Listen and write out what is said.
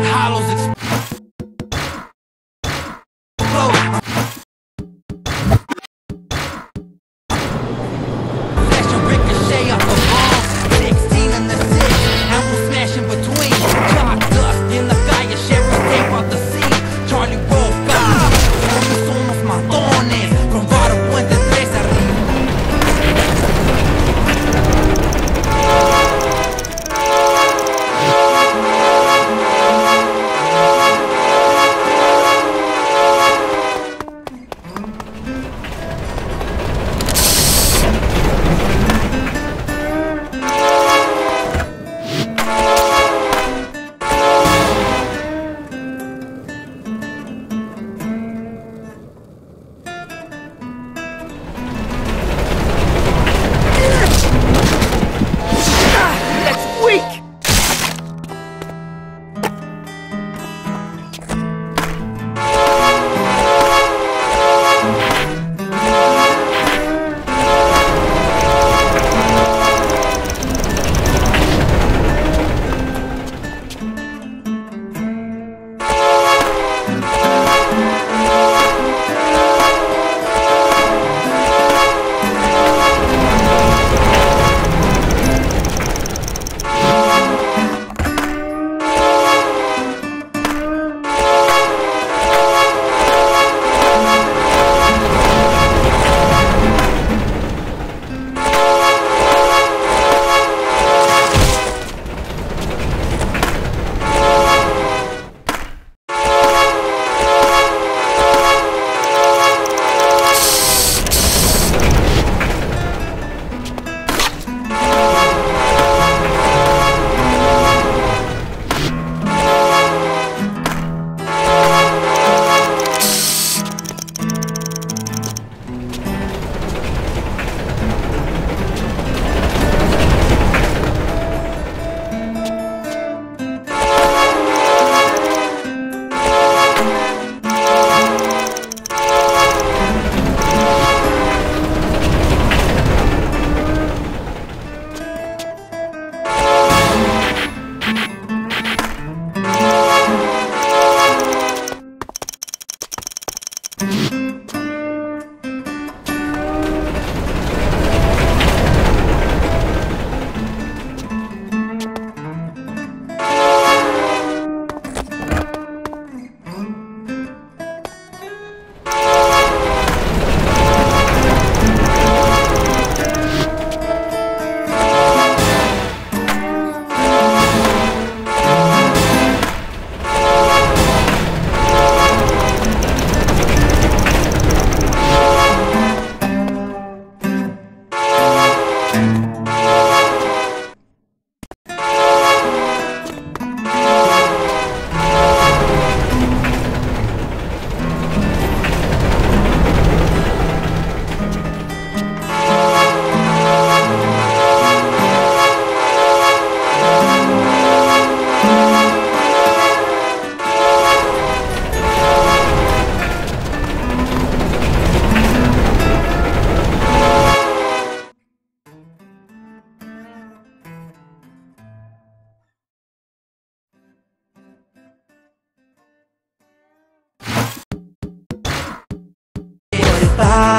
Hollows Mm-hmm. goodbye.